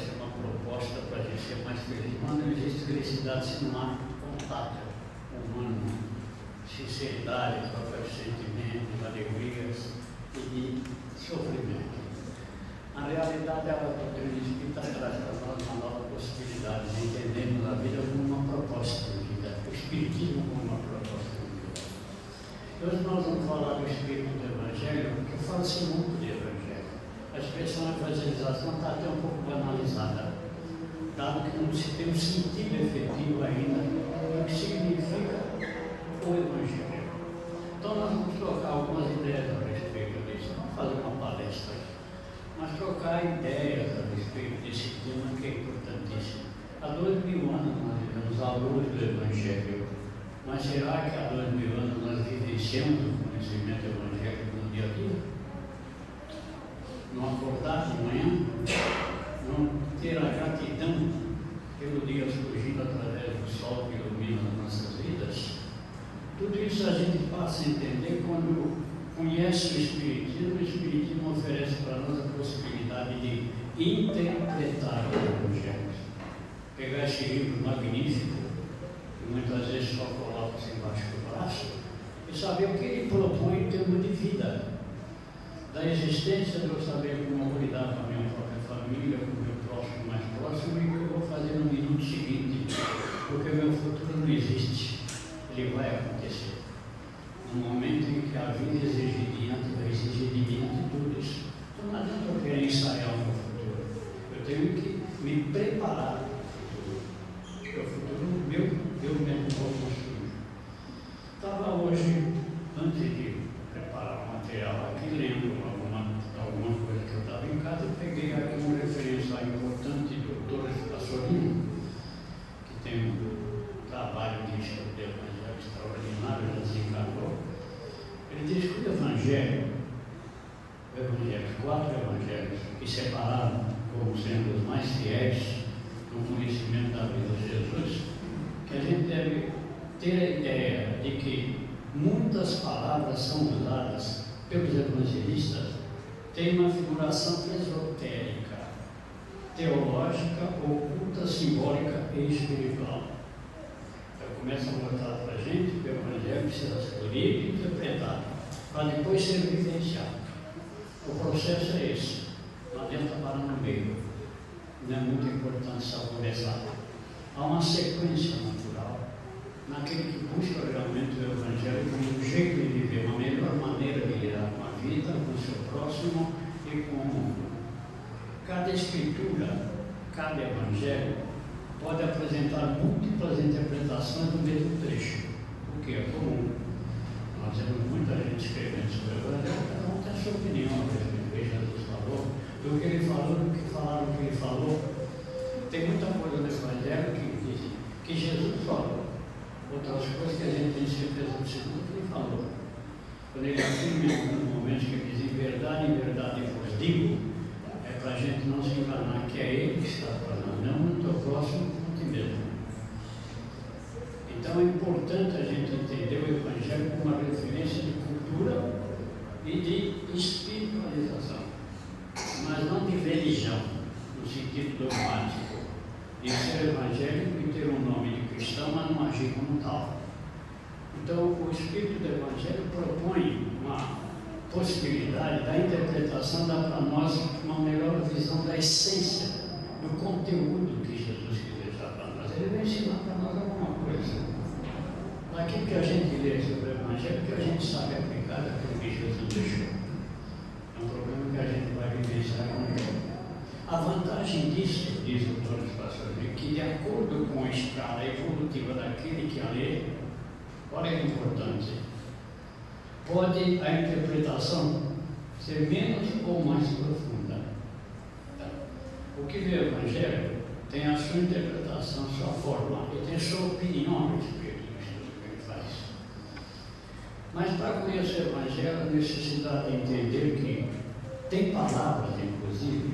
Pode parecer uma proposta para a gente ser mais feliz, mas não existe felicidade se não há contato humano, sinceridade, próprio sentimento, alegrias e sofrimento. A realidade, a doutrina espírita traz para nós uma nova possibilidade de entendermos a vida como uma proposta de vida, o Espiritismo como uma proposta de vida. Hoje nós vamos falar do Espírito do Evangelho, porque fala-se muito de Evangelho. A expressão evangelização está até um pouco banalizada, dado que não se tem um sentido efetivo ainda do que significa o Evangelho. Então nós vamos trocar algumas ideias a respeito disso, vamos fazer uma palestra mas trocar ideias a respeito desse tema que é importantíssimo. Há dois mil anos nós vivemos à luz do Evangelho, mas será que há dois mil anos nós vivenciamos o conhecimento evangélico no dia a dia? Não acordar de manhã, não ter a gratidão pelo dia surgindo através do sol que ilumina as nossas vidas? Tudo isso a gente passa a entender quando conhece o Espiritismo, o Espiritismo oferece para nós a possibilidade de interpretar o Evangelho. Pegar esse livro magnífico, que muitas vezes só coloca-se embaixo do braço, e saber o que ele propõe em termos de vida. Da existência de eu saber como lidar com a minha própria família, com o meu próximo mais próximo, e o que eu vou fazer no minuto seguinte, porque meu futuro não existe, ele vai acontecer no momento em que a vida exige diante, vai exigir de mim atitudes. Então não adianta eu querer ensaiar o meu futuro. Eu tenho que me preparar para o futuro. Porque o futuro meu, eu mesmo vou construir. Estava hoje, antes de preparar o material aqui, lendo alguma, alguma coisa que eu estava em casa, eu peguei aqui uma referência importante do doutor Passolino, que tem um trabalho de estudo extraordinário, já desencarnou. Evangelho, o Evangelho, quatro Evangelhos que separaram como sendo os mais fiéis no conhecimento da vida de Jesus, que a gente deve ter a ideia de que muitas palavras são usadas pelos evangelistas, tem uma figuração esotérica, teológica, oculta, simbólica e espiritual. Começa a mostrar para a gente que o Evangelho precisa ser lido e interpretado, para depois ser vivenciado. O processo é esse, não adianta parar no meio, não é muito importante saborear. Há uma sequência natural naquele que busca realmente o Evangelho como um jeito de viver, uma melhor maneira de lidar com a vida, com o seu próximo e com o mundo. Cada escritura, cada Evangelho pode apresentar múltiplas interpretações do mesmo trecho, o que é comum. Temos muita gente escrevendo sobre o Evangelho, cada um tem a sua opinião a respeito do que Jesus falou, do que ele falou, do que falaram do que ele falou. Tem muita coisa no Evangelho que diz que Jesus falou, outras coisas que a gente tem certeza absoluta que ele falou. Quando ele afirma em alguns momentos que ele diz em verdade, em verdade vos digo, é para a gente não se enganar que é ele que está falando, não muito próximo de mesmo. Então é importante a gente entender o Evangelho como uma referência de cultura e de espiritualização, mas não de religião, no sentido dogmático, de ser evangélico e ter um nome de cristão, mas não agir como tal. Então, o Espírito do Evangelho propõe uma possibilidade da interpretação, dá para nós uma melhor visão da essência, do conteúdo que Jesus quis deixar para nós. Ele vai ensinar para nós alguma coisa. Daquilo que a gente lê sobre o Evangelho, que a gente sabe aplicar daquilo que Jesus deixou. É um problema que a gente vai vivenciar com ele. A vantagem disso, diz o Torres Pastor, que de acordo com a escala evolutiva daquele que a lê, olha que importante, pode a interpretação ser menos ou mais profunda. O que vê o Evangelho tem a sua interpretação, sua forma, e tem sua opinião a respeito do que ele faz. Mas para conhecer o necessidade de entender que tem palavras, inclusive,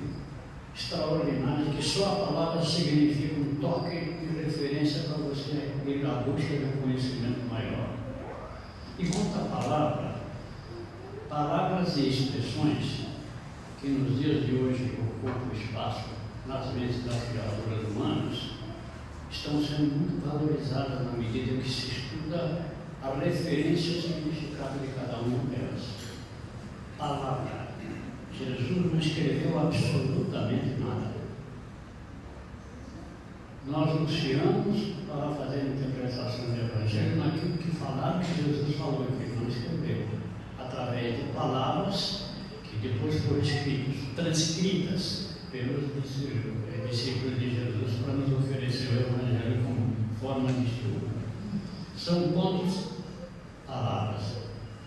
extraordinárias, que só a palavra significa um toque de referência para você ir à busca de um conhecimento maior. E quanto à palavra, palavras e expressões que nos dias de hoje ocupam espaço componentes das criaturas humanas estão sendo muito valorizadas na medida que se estuda a referência e o significado de cada uma delas. Palavra. Jesus não escreveu absolutamente nada. Nós luciamos para fazer a interpretação do Evangelho naquilo que falaram que Jesus falou e que ele não escreveu, através de palavras que depois foram escritas, transcritas pelos discípulos de Jesus para nos oferecer o Evangelho como forma de estudo. São pontos, palavras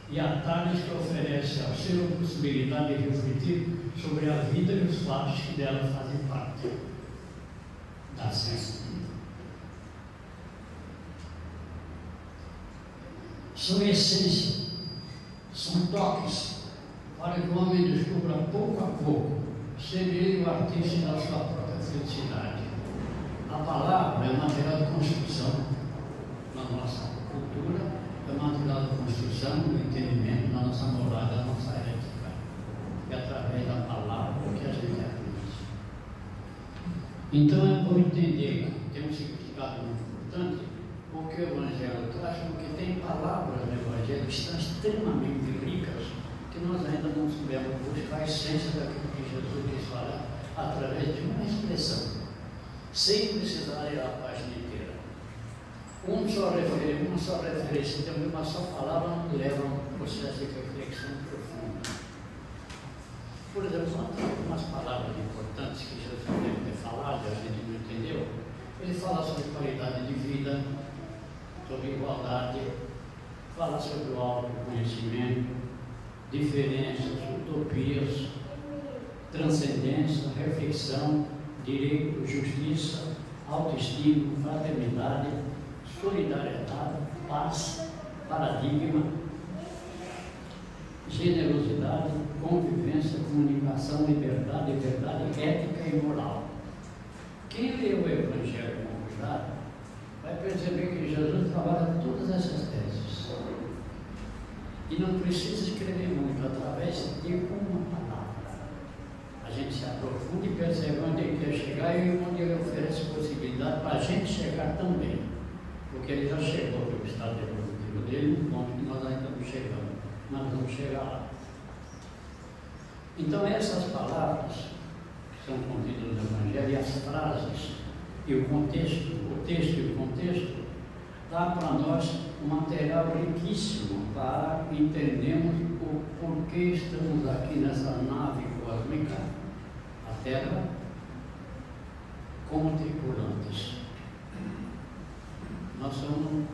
e atalhos que oferece ao ser a possibilidade de refletir sobre a vida e os fatos que dela fazem parte da ciência. São essência, são toques, para que o homem descubra pouco a pouco, sendo ele o artista da sua própria felicidade. A palavra é material de construção na nossa cultura, é material de construção do entendimento na nossa moral, da nossa ética. É através da palavra que a gente aprende. Então é bom entender tem um significado muito importante o que o Evangelho traz, porque tem palavras no Evangelho que estão extremamente ricas, que nós ainda não soubemos buscar a essência daquilo que Jesus quis falar através de uma expressão, sem precisar ir à página. Um só refer, uma só referência, então uma só palavra leva a um processo de reflexão profunda. Por exemplo, algumas palavras importantes que Jesus deve ter falado a gente não entendeu. Ele fala sobre qualidade de vida, sobre igualdade, fala sobre o autoconhecimento, diferenças, utopias, transcendência, reflexão, direito, justiça, autoestima, fraternidade, solidariedade, paz, paradigma, generosidade, convivência, comunicação, liberdade, verdade, ética e moral. Quem lê o Evangelho com cuidado vai perceber que Jesus trabalha todas essas teses. E não precisa escrever muito, através de uma palavra. A gente se aprofunda e percebe onde ele quer chegar e onde ele oferece possibilidade para a gente chegar também. Porque ele já chegou no estado evolutivo dele, no ponto que nós ainda não chegamos. Nós vamos chegar lá. Então essas palavras que são contidas no Evangelho e as frases e o contexto, o texto e o contexto, dá para nós um material riquíssimo para entendermos o porquê estamos aqui nessa nave cósmica, a Terra, como tripulantes. Nós somos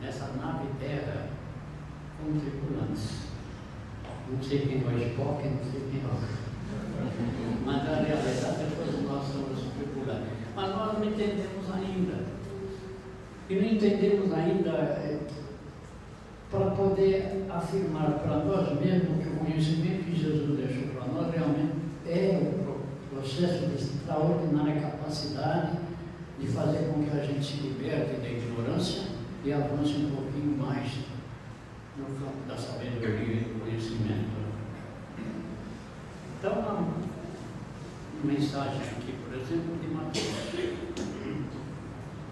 nessa nave Terra como tripulantes. Não sei quem é o Spock, não sei quem é Mas na realidade, depois nós somos tripulantes mas nós não entendemos ainda. E não entendemos ainda é, para poder afirmar para nós mesmos que o conhecimento que Jesus deixou para nós realmente é o processo de extraordinária capacidade de fazer com que a gente se liberte da ignorância e avance um pouquinho mais no campo da sabedoria e do conhecimento. Então, uma mensagem aqui por exemplo, de Mateus.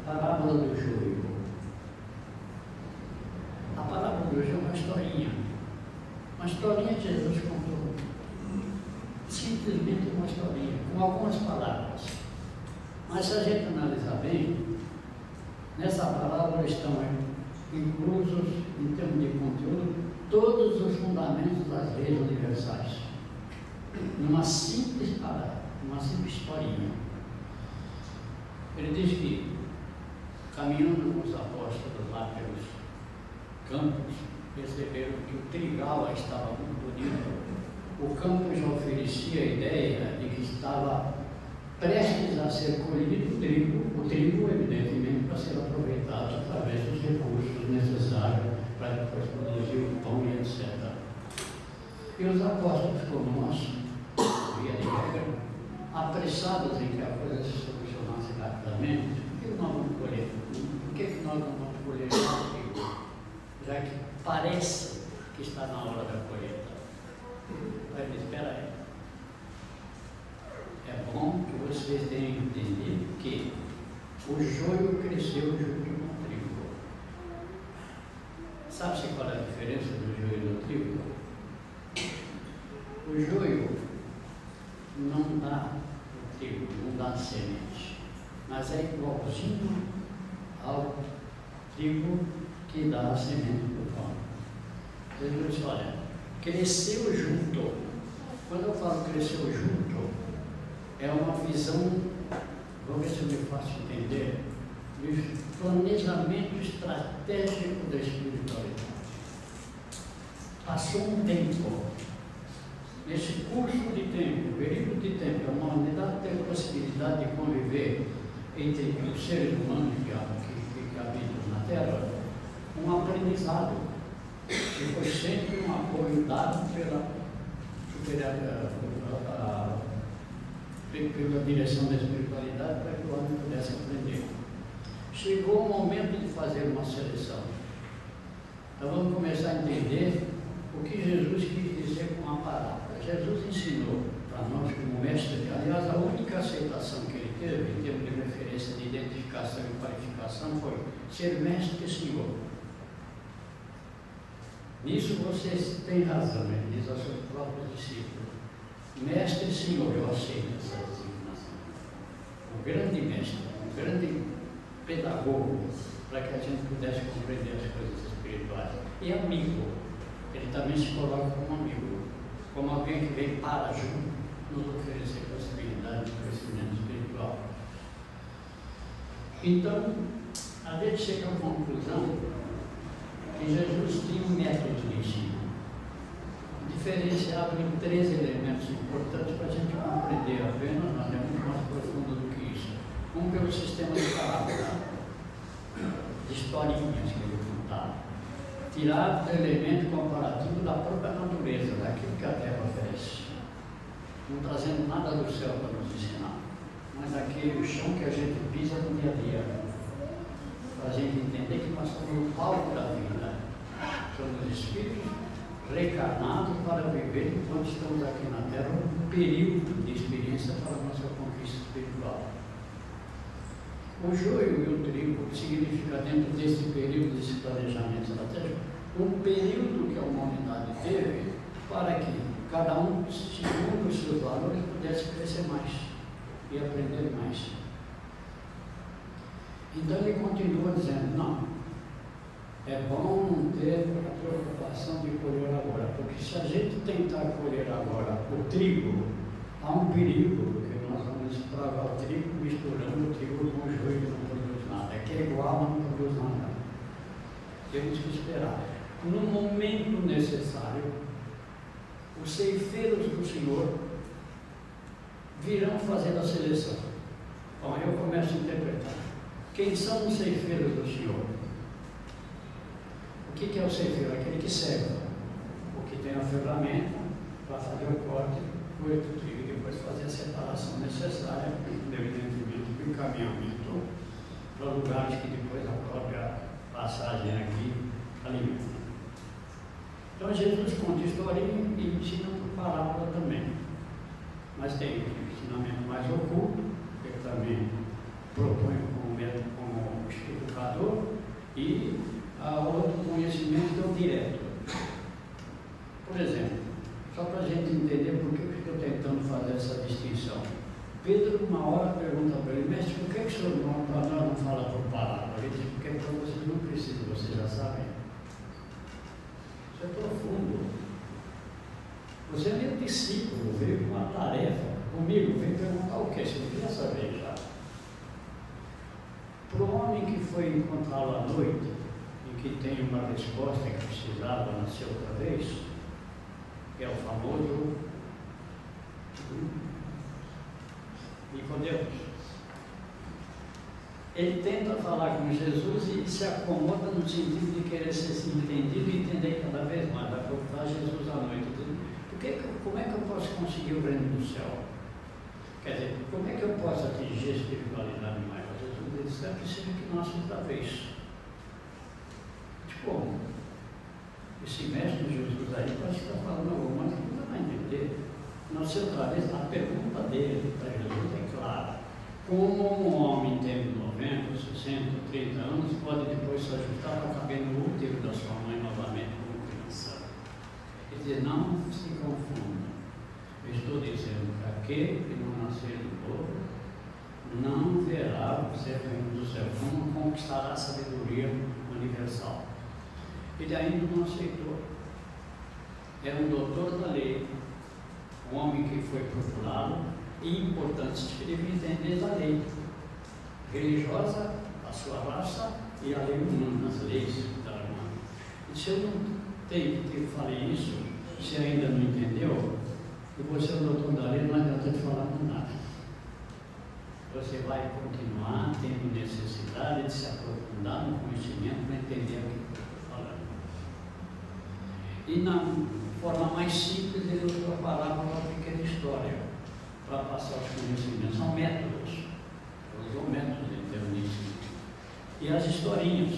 Parábola do joio. A parábola do joio é uma historinha. Uma historinha que Jesus contou. Simplesmente uma historinha, com algumas palavras. Mas se a gente analisar bem, nessa palavra estão inclusos, em termos de conteúdo, todos os fundamentos das leis universais. Numa simples palavra uma simples historinha. Ele diz que, caminhando com os apóstolos lá pelos campos, perceberam que o trigal estava muito bonito. O campo já oferecia a ideia de que estava prestes a ser colhido o trigo, o trigo, evidentemente, para ser aproveitado através dos recursos necessários para depois produzir o pão e etc. E os apóstolos, como nós, via de regra, apressados em que a coisa se solucionasse rapidamente, por que nós vamos colher? Por que nós não vamos colher já que parece que está na hora da colheita? Ele espera aí. É bom que você vocês têm entendido que o joio cresceu junto com o trigo. Sabe-se qual é a diferença do joio e do trigo? O joio não dá o trigo, não dá semente, mas é igualzinho ao trigo que dá a semente do pão. Jesus olha, cresceu junto. Quando eu falo cresceu junto, visão, vou ver se eu me faço entender, de planejamento estratégico da espiritualidade. Passou um tempo, nesse curso de tempo, período de tempo, a humanidade teve a possibilidade de conviver entre os seres humanos que, que, que habitam na Terra, um aprendizado, que foi sempre um apoio dado pela, pela, pela direção da espiritualidade para que o homem pudesse aprender. Chegou o momento de fazer uma seleção. Então vamos começar a entender o que Jesus quis dizer com a palavra. Jesus ensinou para nós como mestre, aliás, a única aceitação que ele teve em termos de referência de identificação e qualificação foi ser mestre e senhor. Nisso vocês têm razão, ele diz aos seus próprios discípulos. Mestre senhor, eu aceito essa designação. O grande mestre, o grande pedagogo, para que a gente pudesse compreender as coisas espirituais. E amigo, ele também se coloca como amigo, como alguém que vem para junto nos oferecer possibilidade de crescimento espiritual. Então, a gente chega à conclusão que Jesus tinha um método de ensino, diferenciado em três elementos importantes para a gente compreender apenas, mas é muito mais profundo do que isso. Um pelo sistema de parábola, de historinhas que ele contava tirar o elemento comparativo da própria natureza, daquilo que a terra oferece. Não trazendo nada do céu para nos ensinar, mas aquele chão que a gente pisa no dia a dia. Para a gente entender que nós somos o palco da vida. Somos espíritos reencarnados para viver enquanto estamos aqui na Terra um período de experiência para a nossa conquista espiritual. O joio e o trigo significa, dentro desse período desse planejamento estratégico, um período que a humanidade teve para que cada um, segundo os seus valores, pudesse crescer mais e aprender mais. Então ele continua dizendo, não, é bom ter a preocupação de colher agora, porque se a gente tentar colher agora o trigo, há um perigo, porque nós vamos estragar o trigo misturando o trigo com o joio que não produz nada. É que é igual, não produz nada. Temos que esperar. No momento necessário, os ceifeiros do Senhor virão fazer a seleção. Bom, eu começo a interpretar. Quem são os ceifeiros do Senhor? O que, que é o ceifeiro? Aquele que serve, o que tem a ferramenta para fazer o corte do trigo e depois fazer a separação necessária, evidentemente, do encaminhamento para lugares que depois a própria passagem aqui alimenta. Então Jesus conta historinha e ensina por parábola também. Mas tem um ensinamento mais oculto, que ele também propõe como como educador, e a outro conhecimento é o direto. Por exemplo, só para a gente entender por que eu estou tentando fazer essa distinção. Pedro, uma hora, pergunta para ele, mestre, por que, que o senhor não, nós não fala por parábola? Ele diz, porque para vocês não precisam, vocês já sabem. Isso é profundo. Você é meu discípulo, veio com uma tarefa comigo, veio perguntar o que? Você não queria saber já. Para o homem que foi encontrá-lo à noite que tem uma resposta que precisava nascer outra vez, é o famoso Nicodemos. Ele tenta falar com Jesus e se acomoda no sentido de querer ser entendido e entender cada vez mais. Vai procurar Jesus à noite. Porque, como é que eu posso conseguir o reino do céu? Quer dizer, como é que eu posso atingir a espiritualidade maior? Jesus disse, é preciso que nasça outra vez. Como? Esse mestre Jesus aí parece que está falando alguma coisa, vai entender. Nasceu outra vez, a pergunta dele para Jesus é clara. Como um homem tem 90, 60, 30 anos, pode depois se ajustar para caber no útero da sua mãe novamente como criança. Quer dizer, não se confunda. Eu estou dizendo que aquele que não nascer de novo não verá o ser do céu, não conquistará a sabedoria universal. Ele ainda não aceitou. Era um doutor da lei, um homem que foi procurado e importante ele entender da lei religiosa, a sua raça e a lei humana, as leis da humana. E se eu não tenho que falei isso, se ainda não entendeu, e você é o doutor da lei, não adianta te falar nada. Você vai continuar tendo necessidade de se aprofundar no conhecimento para entender o que. E na forma mais simples, ele usou a palavra uma pequena história para passar os conhecimentos. São métodos. Ele usou métodos em termos de ensino. E as historinhas,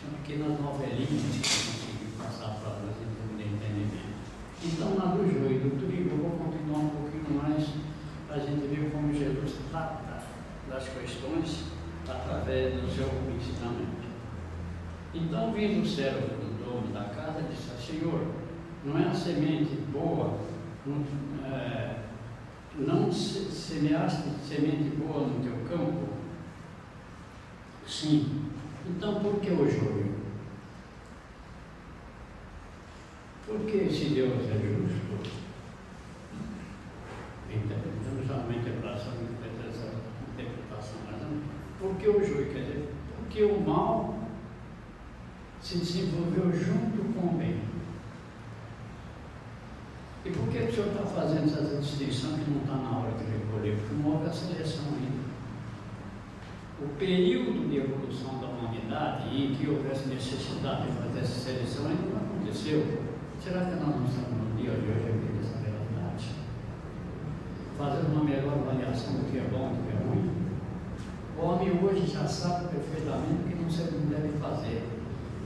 são pequenas novelinhas que eu consegui passar para nós em termos de entendimento. Então, na do joio e do trigo, eu vou continuar um pouquinho mais para a gente ver como Jesus trata das questões através do seu ensinamento. Então, vindo o do dono da casa, disse: Senhor, não é a semente boa, não, é, não semeaste semente boa no teu campo? Sim. Então por que o joio? Porque se Deus é justo, interpretamos já uma interpretação, interpretação, mas não. Por que o joio? Quer dizer, porque o mal se desenvolveu junto com o bem. E por que o senhor está fazendo essa distinção que não está na hora de recolher? Porque não houve a seleção ainda. O período de evolução da humanidade em que houvesse necessidade de fazer essa seleção ainda não aconteceu. Será que nós não estamos no dia de hoje aqui dessa realidade? Fazendo uma melhor avaliação do que é bom e do que é ruim? O homem hoje já sabe perfeitamente o que não se deve fazer.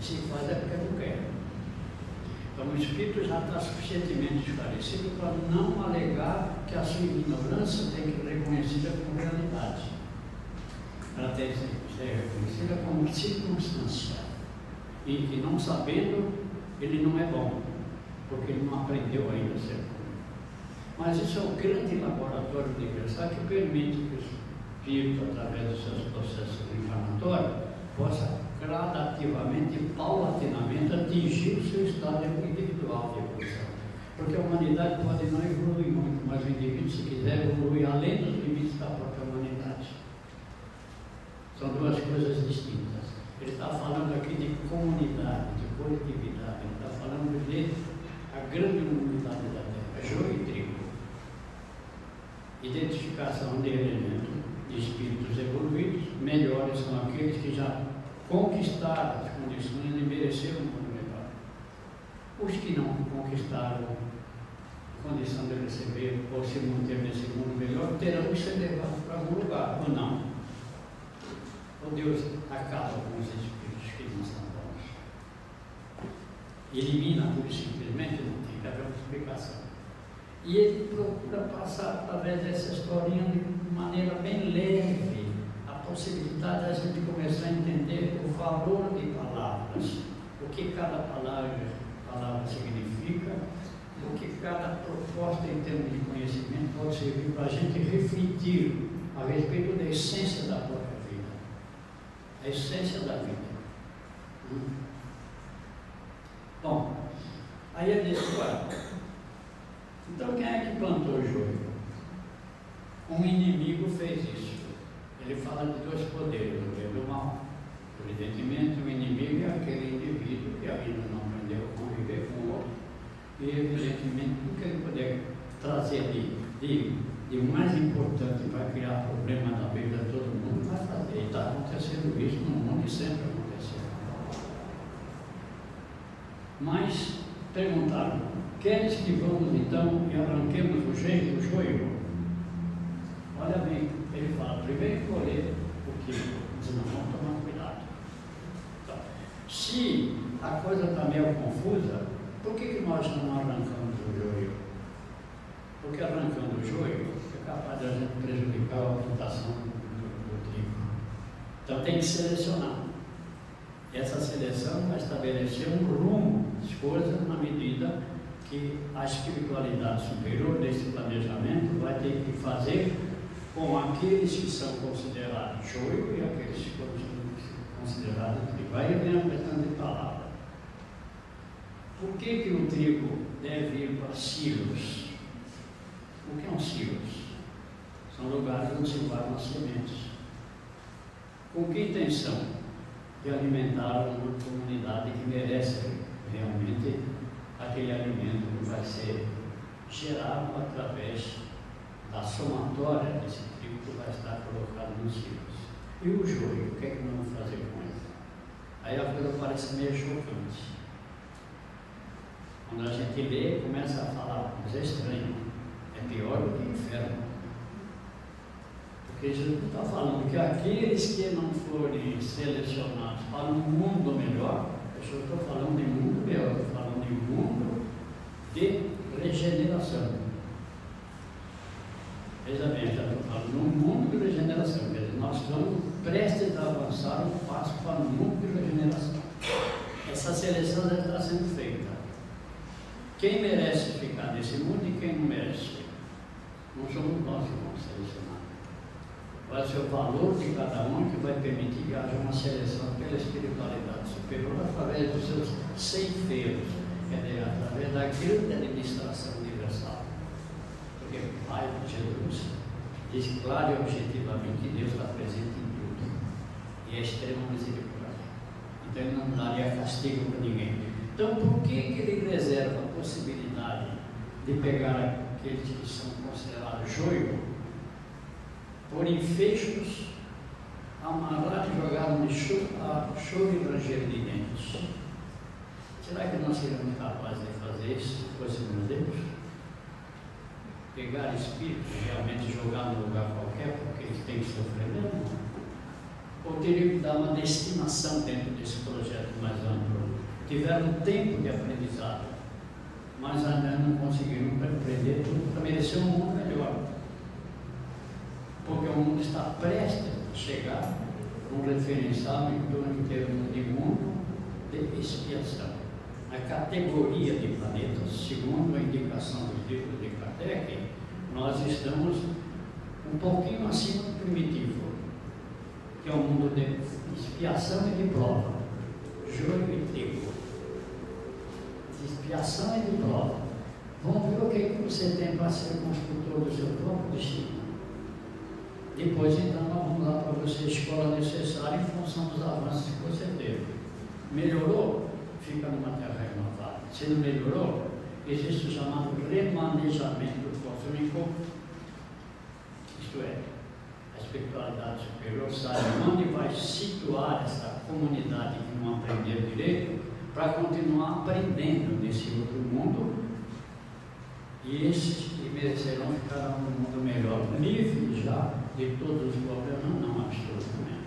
Se faz é porque não quer. Então o espírito já está suficientemente esclarecido para não alegar que a sua ignorância tem que ser reconhecida como realidade. Ela tem que ser reconhecida como circunstância. E que não sabendo, ele não é bom, porque ele não aprendeu ainda a ser bom. Mas isso é o grande laboratório universal que permite que o espírito, através dos seus processos encarnatórios, possa gradativamente paulatinamente atingir o seu estado individual de evolução. Porque a humanidade pode não evoluir muito, mas o indivíduo, se quiser, evoluir além dos limites da própria humanidade. São duas coisas distintas. Ele está falando aqui de comunidade, de coletividade, ele está falando de a grande unidade da Terra, joio e trigo. Identificação de elementos de espíritos evoluídos, melhores são aqueles que já conquistaram as condições de merecer um mundo melhor. Os que não conquistaram a condição de receber ou se manter nesse mundo melhor terão que ser levados para algum lugar, ou não. Ou Deus acaba com os espíritos que não são bons. Elimina por simplesmente, não tem que haver uma explicação. E ele procura passar através dessa historinha de maneira bem leve possibilidade da gente começar a o valor de palavras, o que cada palavra, palavra significa, o que cada proposta em termos de conhecimento pode servir para a gente refletir a respeito da essência da própria vida, a essência da vida. Hum? Bom, aí ele disse, então quem é que plantou o joio? Um inimigo fez isso. Ele fala de dois poderes, o bem e o mal. Evidentemente, o inimigo é aquele indivíduo que ainda não aprendeu a conviver com o outro. E, evidentemente, tudo que ele puder trazer de, de, de mais importante para criar problema na vida de todo mundo, vai fazer. E está acontecendo isso no mundo e sempre aconteceu. Mas, perguntaram, queres que vamos então e arranquemos o jeito, o joio? Olha bem, ele fala, primeiro colher o que não vamos tomar cuidado. Se a coisa está meio confusa, por que, que nós não arrancamos o joio? Porque arrancando o joio, é capaz de a gente prejudicar a plantação do, trigo. Então tem que selecionar. Essa seleção vai estabelecer um rumo das coisas na medida que a espiritualidade superior desse planejamento vai ter que fazer com aqueles que são considerados joio e aqueles que são considerados trigo. Aí vem a questão de palavra. Por que, que o trigo deve ir para silos? O que é um silos? São lugares onde se guardam as sementes. Com que intenção? De alimentar uma comunidade que merece realmente aquele alimento que vai ser gerado através da somatória desse trigo que vai estar colocado nos silos. E o joio, o que é que nós vamos fazer com ele? Aí a coisa parece meio chocante. Quando a gente lê, começa a falar, mas é estranho, é pior do que o inferno. Porque Jesus está falando que aqueles que não forem selecionados para um mundo melhor, eu estou falando de mundo melhor, estou falando de mundo de regeneração. Veja bem, já estou falando no mundo de regeneração, nós estamos prestes a avançar um passo para o mundo de regeneração. Essa seleção já está sendo feita. Quem merece ficar nesse mundo e quem não merece? Não somos nós que vamos selecionar vai ser o valor de cada um que vai permitir que haja uma seleção pela espiritualidade superior através dos seus ceifeiros, quer dizer, através da grande administração universal. Porque Pai Jesus diz claro e objetivamente que Deus está presente em tudo e é extrema misericórdia. Então ele não daria castigo para ninguém. Então por que, ele reserva a possibilidade de pegar aqueles que são considerados joio porem fechos, amarrar e jogar no choro e ranger de dentes. Será que nós seríamos capazes de fazer isso se fôssemos Deus? Pegar espíritos realmente jogar no lugar qualquer, porque eles têm que sofrer mesmo? Ou teriam que dar uma destinação dentro desse projeto mais amplo? Tiveram tempo de aprendizado, mas ainda não conseguiram aprender tudo para merecer um mundo melhor porque o mundo está prestes a chegar um referencial em torno de mundo de expiação. A categoria de planetas, segundo a indicação dos livros de Kardec, nós estamos um pouquinho acima do primitivo, que é o mundo de expiação e de prova, joio e trigo. Expiação e de prova. Vamos ver o que, que você tem para ser construtor do seu próprio destino. Depois, então, nós vamos lá para você a escola necessária em função dos avanços que você teve. Melhorou? Fica numa terra renovada. Se não melhorou, existe o chamado remanejamento cósmico, isto é, a espiritualidade superior sabe onde vai situar essa comunidade que não aprendeu direito para continuar aprendendo nesse outro mundo e esses que merecerão ficar num mundo melhor, livre já de todos os problemas, não absolutamente.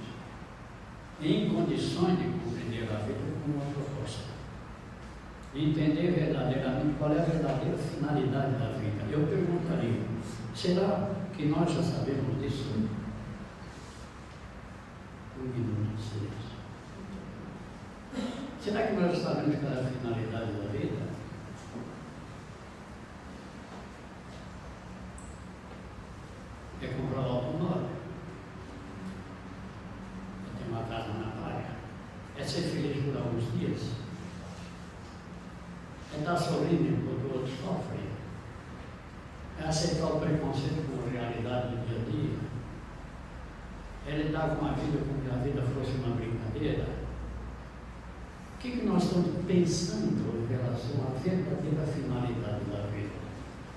Em condições de compreender a vida como uma proposta. Entender verdadeiramente qual é a verdadeira finalidade da vida. Eu perguntaria, será que nós já sabemos disso? Um minuto de silêncio. Será que nós sabemos qual é a finalidade da vida? é comprar o automóvel. É ter uma casa na praia. É ser feliz por alguns dias. É estar sorrindo enquanto o outro sofre. É aceitar o preconceito como realidade do dia a dia. É lidar com a vida como se a vida fosse uma brincadeira. O que, que nós estamos pensando em relação à verdadeira finalidade da vida?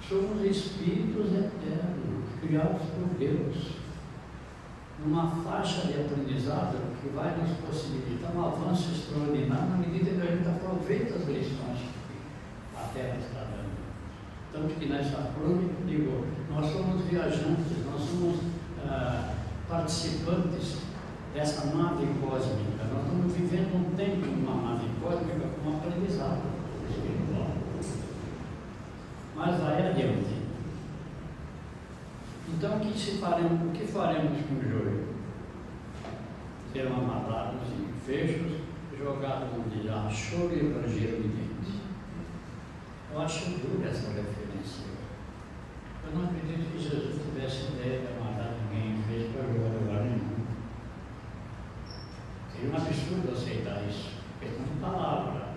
Somos espíritos eternos criados por Deus, numa faixa de aprendizado que vai nos possibilitar um avanço extraordinário na medida que a gente aproveita as lições que a Terra está dando. Tanto que nessa crônica, digo, nós somos viajantes, nós somos ah, participantes dessa nave cósmica. Nós estamos vivendo um tempo numa nave cósmica com um aprendizado espiritual. Mas vai adiante. Então, o que, se faremos, o que faremos com o joio? Serão amarrados em fechos, jogados onde há choro e ranger de dente. Eu acho dura essa referência. Eu não acredito que Jesus tivesse ideia de amarrar ninguém em fecho para jogar lugar nenhum. Seria um absurdo aceitar isso. Questão de palavra,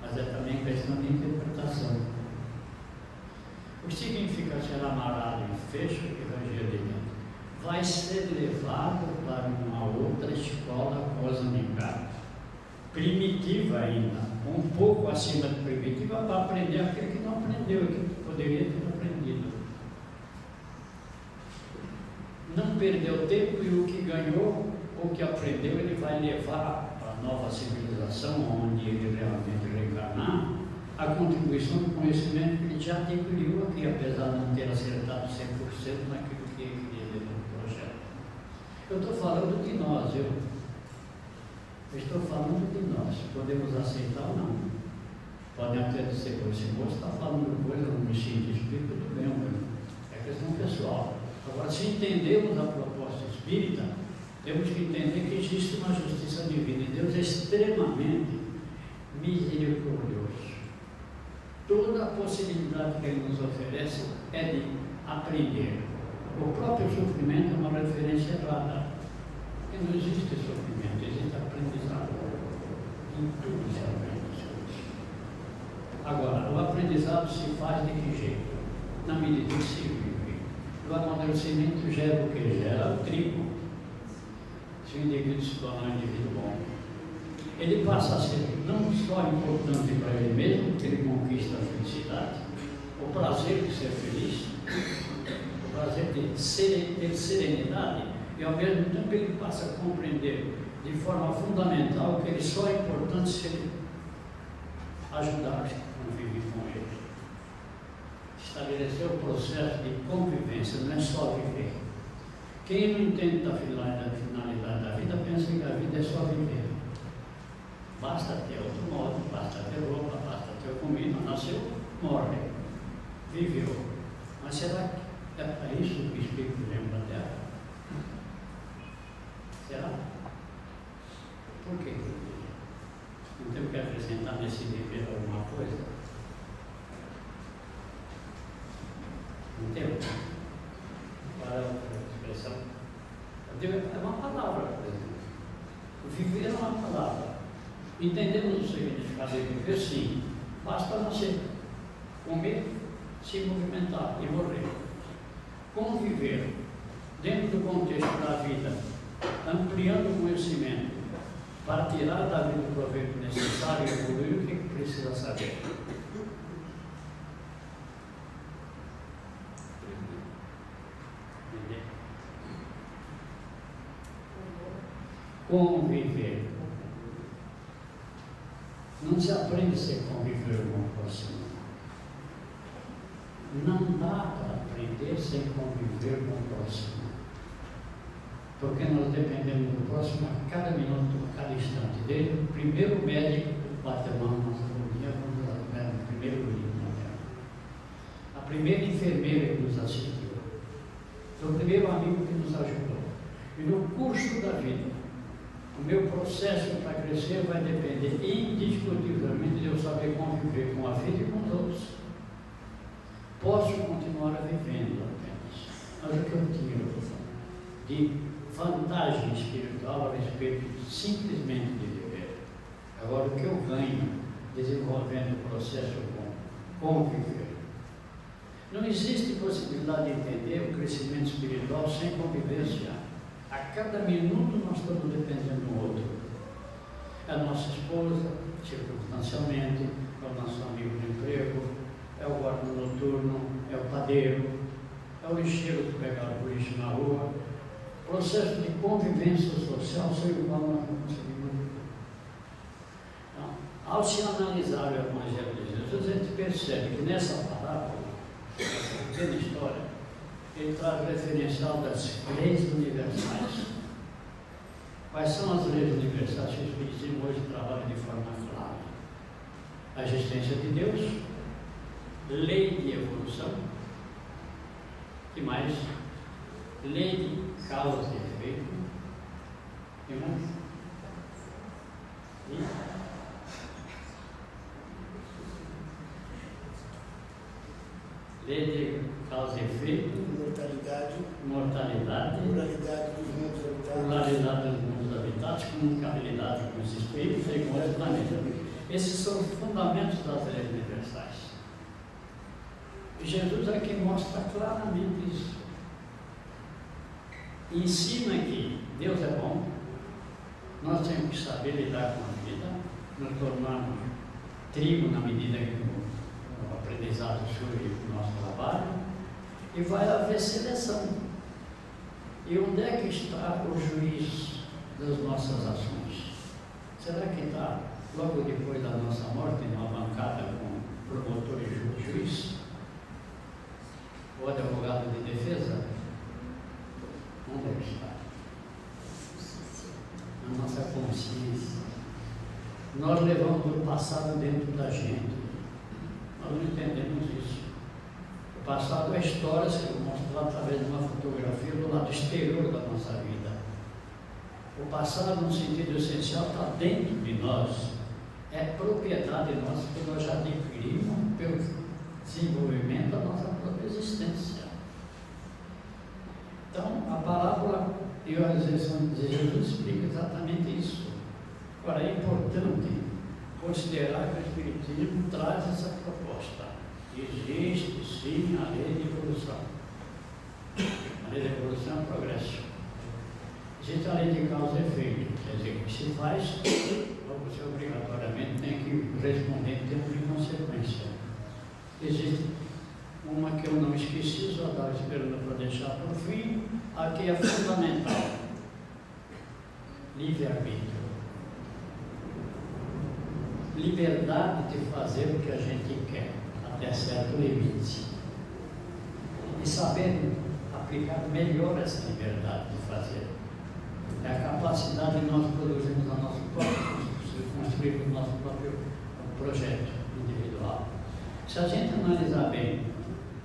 mas é também questão de interpretação. O que ser amarrado em fecho e ranger de dentro? Vai ser levado para uma outra escola cósmica, primitiva ainda, um pouco acima de primitiva, para aprender aquilo que não aprendeu, aquilo que poderia ter aprendido. Não perdeu tempo e o que ganhou, o que aprendeu, ele vai levar para a nova civilização, onde ele realmente reencarnar a contribuição do conhecimento que ele já adquiriu aqui, apesar de não ter acertado 100% naquilo que ele queria dentro do projeto. Eu estou falando de nós, eu, estou falando de nós, podemos aceitar ou não. Podem até dizer, esse moço está falando coisa, não me sinto espírito, tudo bem, é questão pessoal. Agora, se entendemos a proposta espírita, temos que entender que existe uma justiça divina e Deus é extremamente misericordioso. Toda a possibilidade que ele nos oferece é de aprender. O próprio sofrimento é uma referência errada. Porque não existe sofrimento, existe aprendizado. Em tudo se aprende. Agora, o aprendizado se faz de que jeito? Na medida que se vive. O amadurecimento gera o que? Gera o trigo. Se o indivíduo se tornar um indivíduo bom ele passa a ser não só importante para ele mesmo, que ele conquista a felicidade, o prazer de ser feliz, o prazer de ter serenidade, e ao mesmo tempo ele passa a compreender de forma fundamental que ele só é importante se ele ajudar a conviver com ele. Estabelecer o processo de convivência, não é só viver. Quem não entende a finalidade da vida pensa que a vida é só viver. Basta ter automóvel, basta ter roupa, basta ter comida, nasceu, morre, viveu. Mas será que é para isso que o Espírito veio para a Terra? Será? Por quê? Não temos que acrescentar nesse viver alguma coisa? Não temos? Qual é a outra expressão? É uma palavra, por exemplo. O viver é uma palavra. Entendemos o viver? Sim. Basta nascer, comer, se movimentar e morrer. Conviver dentro do contexto da vida, ampliando o conhecimento, para tirar da vida o proveito necessário e evoluir o que precisa saber. Conviver não se aprende sem conviver com o próximo. Não dá para aprender sem conviver com o próximo. Porque nós dependemos do próximo a cada minuto, a cada instante. Desde o primeiro médico bate a mão na nossa dia, no primeiro livro na terra. A primeira enfermeira que nos assistiu. O primeiro amigo que nos ajudou. E no curso da vida, o meu processo para crescer vai depender indiscutivelmente de eu saber conviver com a vida e com os outros. Posso continuar vivendo apenas, mas o que eu tiro de vantagem espiritual a respeito simplesmente de viver. Agora, o que eu ganho desenvolvendo o processo com conviver. Não existe possibilidade de entender o crescimento espiritual sem convivência. A cada minuto nós estamos dependendo do outro. É a nossa esposa, circunstancialmente, é o nosso amigo de emprego, é o guarda noturno, é o padeiro, é o lixeiro que pegar o lixo na rua. Processo de convivência social o qual nós não conseguimos. Então, ao se analisar o Evangelho de Jesus, a gente percebe que nessa parábola, nessa pequena história, ele traz referencial das leis universais. Quais são as leis universais que o Espiritismo hoje trabalha de forma clara? A existência de Deus, lei de evolução, e mais lei de causa e efeito. Que mais? E? Lei de causa e efeito. Mortalidade. Mortalidade. Pluralidade dos mundos habitados. Pluralidade dos mundos habitados, comunicabilidade com os espíritos e com outros planetas. Esses são os fundamentos das leis universais. E Jesus aqui mostra claramente isso. Ensina que Deus é bom, nós temos que saber lidar com a vida, nos tornarmos trigo na medida que o, o aprendizado surge do nosso trabalho, e vai haver seleção. E onde é que está o juiz das nossas ações? Será que está logo depois da nossa morte, numa bancada com promotor e juiz, ou advogado de defesa, onde é que está? Na nossa consciência. Nós levamos o passado dentro da gente. Nós não entendemos isso. Passado é história sendo mostrada através de uma fotografia do lado exterior da nossa vida. O passado, no sentido essencial, está dentro de nós é propriedade nossa que nós já adquirimos pelo desenvolvimento da nossa própria existência. Então, a parábola e a resurreição de Jesus explica exatamente isso. Agora, é importante considerar que o Espiritismo traz essa proposta. Existe sim a lei de evolução. A lei de evolução é um progresso. Existe a lei de causa e efeito, quer dizer, o que se faz você obrigatoriamente tem que responder em termos de consequência. Existe uma que eu não esqueci, só estava esperando para deixar por fim, a que é fundamental. Livre-arbítrio. Liberdade de fazer o que a gente quer, até certo limite. E saber aplicar melhor essa liberdade de fazer. É a capacidade de nós produzirmos a nossa própria construir o nosso próprio projeto individual. Se a gente analisar bem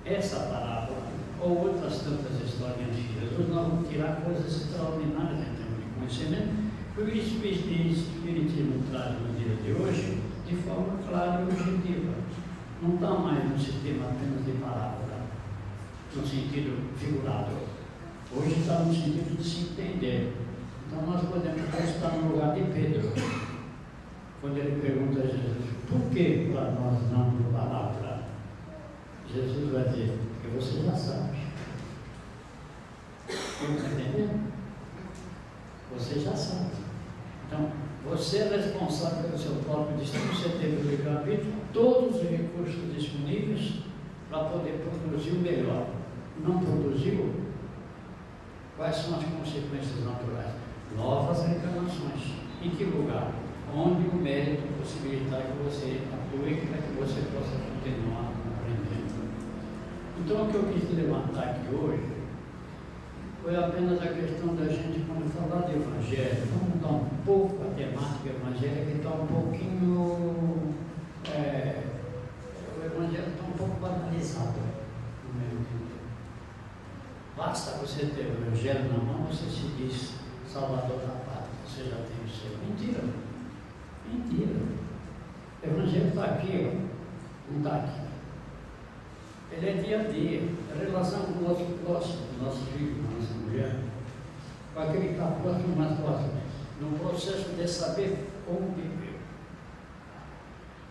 essa parábola ou outras tantas histórias de Jesus, nós vamos tirar coisas extraordinárias em termos de conhecimento que o Espiritismo traz no dia de hoje de forma clara e objetiva. Não está mais no sistema apenas de parábola, no sentido figurado. Hoje está no sentido de se entender. Então nós podemos estar no lugar de Pedro quando ele pergunta a Jesus, por que para nós não por palavra? Jesus vai dizer, porque você já sabe. Está entendendo? Você já sabe. Então, você é responsável pelo seu próprio destino, você teve o livre-arbítrio, todos os recursos disponíveis para poder produzir o melhor. Não produziu? Quais são as consequências naturais? Novas reencarnações. Em que lugar? onde o mérito possibilitar que você atue para que você possa continuar aprendendo. Então, o que eu quis levantar aqui hoje foi apenas a questão da gente, quando falar de evangelho, vamos mudar um pouco a temática evangélica, está um pouquinho. É, o evangelho está um pouco banalizado no meu entender. Basta você ter o evangelho na mão, você se diz salvador da pátria, você já tem o seu. Mentira. Mentira. O Evangelho está aqui, ó. não está aqui. Ele é dia a dia, é relação com o nosso próximo, com o nosso com a nossa mulher, com aquele que está próximo, no processo de saber como viver.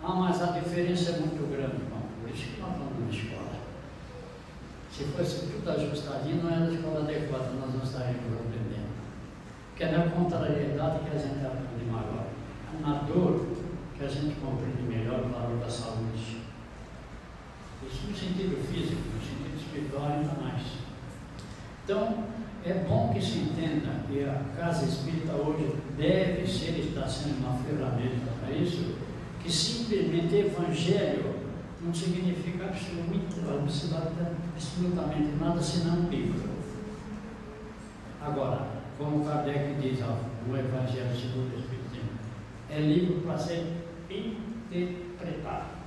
Ah, mas a diferença é muito grande, irmão. Por isso que nós vamos na escola. Se fosse tudo ajustadinho, não era a escola adequada, nós não estaríamos aprendendo. Porque é na contrariedade que a gente aprende maior na dor que a gente compreende melhor o valor da saúde. Isso no sentido físico, no sentido espiritual ainda mais. Então, é bom que se entenda que a casa espírita hoje deve ser, está sendo uma ferramenta para isso, que simplesmente evangelho não significa absolutamente, absolutamente nada senão livro. Agora, como Kardec diz, ó, o Evangelho segundo o Espírito é livro para ser interpretado.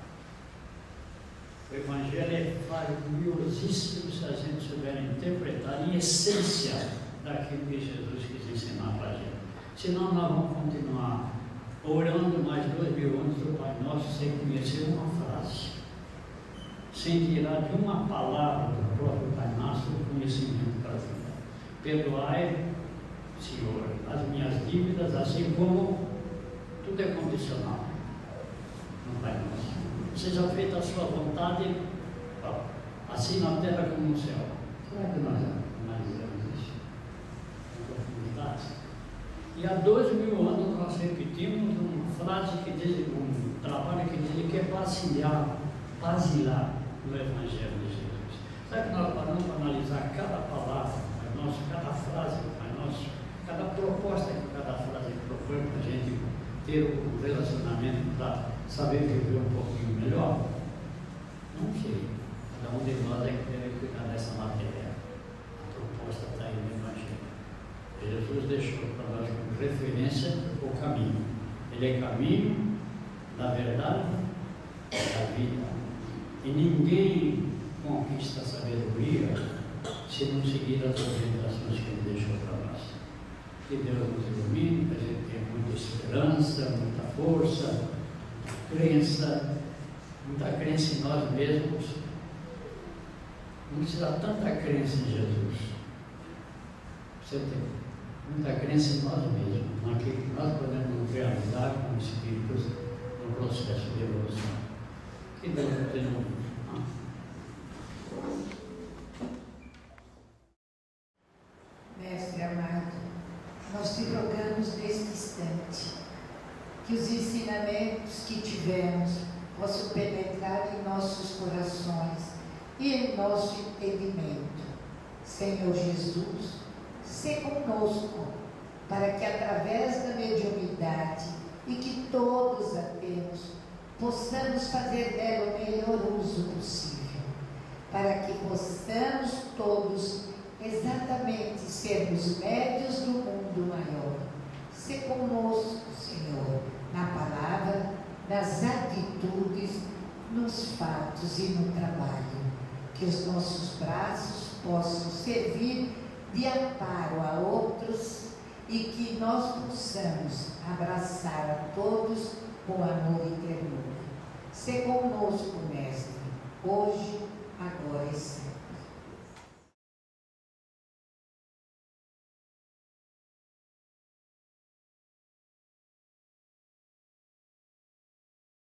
O Evangelho é valiosíssimo se a gente souber interpretar em essência daquilo que Jesus quis ensinar para a gente. Senão nós vamos continuar orando mais dois mil anos do Pai Nosso sem conhecer uma frase, sem tirar de uma palavra do próprio Pai Nosso o conhecimento para a vida. Perdoai, Senhor, as minhas dívidas, assim como tudo é condicional no Pai Nosso. Seja feita a sua vontade, assim na terra como no céu. Será que nós analisamos isso? profundidade? E há dois mil anos nós repetimos uma frase que diz, um trabalho que diz que é basear, basear no Evangelho de Jesus. Sabe que nós paramos para analisar cada palavra, Pai Nosso, cada frase Pai Nosso, cada proposta que cada frase propõe para a gente ter um relacionamento para saber viver um pouquinho melhor? Não sei. Cada um de nós é que deve cuidar dessa matéria. A proposta está aí no Evangelho. Jesus deixou para nós como referência o caminho. Ele é caminho da verdade da vida. E ninguém conquista a sabedoria se não seguir as orientações que ele deixou para nós. Que Deus nos ilumine, que a gente tenha muita esperança, muita força, crença, muita crença em nós mesmos. Não precisa tanta crença em Jesus. Você tem muita crença em nós mesmos, naquilo que nós podemos realizar como espíritos no processo de evolução. Que Deus nos ilumine. Mestre amado, nós te rogamos neste instante que os ensinamentos que tivemos possam penetrar em nossos corações e em nosso entendimento. Senhor Jesus, se conosco, para que através da mediunidade e que todos a temos, possamos fazer dela o melhor uso possível, para que possamos todos exatamente sermos médios do mundo maior. Se conosco, Senhor, na palavra, nas atitudes, nos fatos e no trabalho. Que os nossos braços possam servir de amparo a outros e que nós possamos abraçar a todos com amor e ternura. Se conosco, Mestre, hoje, agora e sempre.